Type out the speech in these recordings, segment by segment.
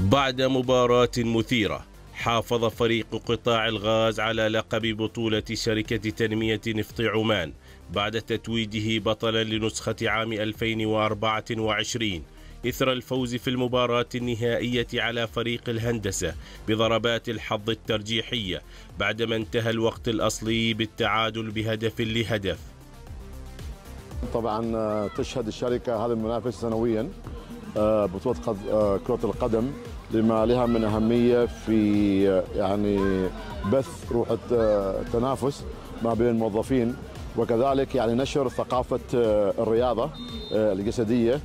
بعد مباراة مثيرة حافظ فريق قطاع الغاز على لقب بطولة شركة تنمية نفط عمان بعد تتويجه بطلا لنسخة عام 2024 إثر الفوز في المباراة النهائية على فريق الهندسة بضربات الحظ الترجيحية بعدما انتهى الوقت الأصلي بالتعادل بهدف لهدف. طبعا آه، تشهد الشركة هذه المنافسة سنويا. بطولة قد- آه، كرة القدم لما لها من أهمية في آه، يعني بث روح الت- آه، التنافس ما بين الموظفين. وكذلك يعني نشر ثقافة آه، الرياضة آه، الجسدية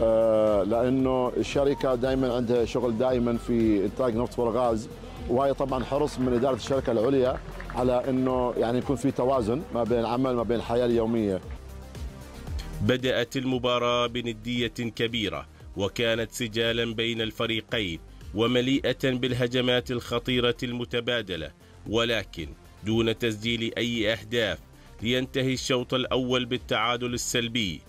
آه، لأنه الشركة دائما عندها شغل دائما في إنتاج نفط والغاز وهي طبعا حرص من إدارة الشركة العليا على أنه يعني يكون في توازن ما بين العمل ما بين الحياة اليومية. بدأت المباراة بندية كبيرة. وكانت سجالا بين الفريقين ومليئة بالهجمات الخطيرة المتبادلة ولكن دون تسجيل أي أهداف لينتهي الشوط الأول بالتعادل السلبي.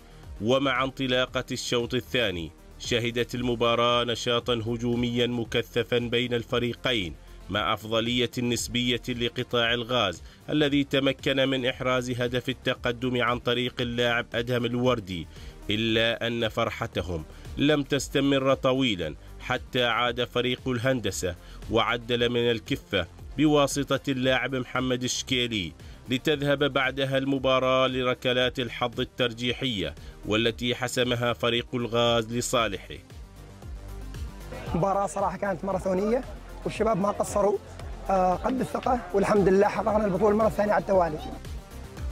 ومع انطلاقة الشوط الثاني شهدت المباراة نشاطا هجوميا مكثفا بين الفريقين مع أفضلية نسبية لقطاع الغاز الذي تمكن من إحراز هدف التقدم عن طريق اللاعب أدهم الوردي إلا أن فرحتهم لم تستمر طويلا حتى عاد فريق الهندسة وعدل من الكفة بواسطة اللاعب محمد الشكيلي لتذهب بعدها المباراة لركلات الحظ الترجيحية والتي حسمها فريق الغاز لصالحه. مباراة صراحة كانت ماراثونية والشباب ما قصروا. آه، قد الثقة والحمد لله حققنا البطولة المرة الثانية على التوالي.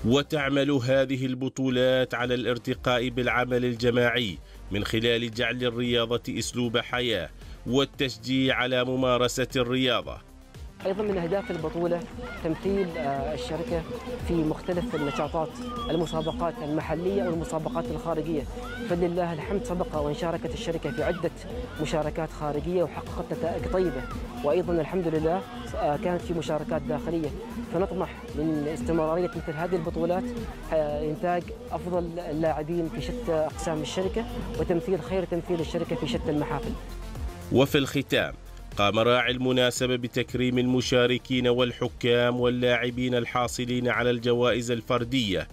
وتعمل هذه البطولات على الارتقاء بالعمل الجماعي من خلال جعل الرياضة أسلوب حياة والتشجيع على ممارسة الرياضة. أيضا من أهداف البطولة تمثيل آه، الشركة في مختلف النشاطات المسابقات المحلية والمسابقات الخارجية. فلله الحمد سبق وان شاركت الشركة في عدة مشاركات خارجية وحققت نتائج طيبة. وأيضا الحمد لله آه، كانت في مشاركات داخلية. فنطمح من استمرارية مثل هذه البطولات آه، إنتاج أفضل اللاعبين في شتى أقسام الشركة وتمثيل خير تمثيل الشركة في شتى المحافل. وفي الختام قام راعي المناسبة بتكريم المشاركين والحكام واللاعبين الحاصلين على الجوائز الفردية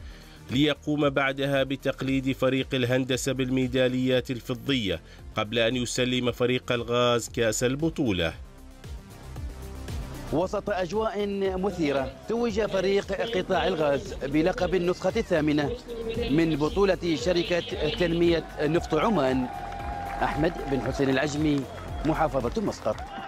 ليقوم بعدها بتقليد فريق الهندسة بالميداليات الفضية قبل أن يسلم فريق الغاز كأس البطولة. وسط أجواء مثيرة توج فريق قطاع الغاز بلقب النسخة الثامنة من بطولة شركة تنمية نفط عمان. أحمد بن حسين العجمي محافظة مسقط.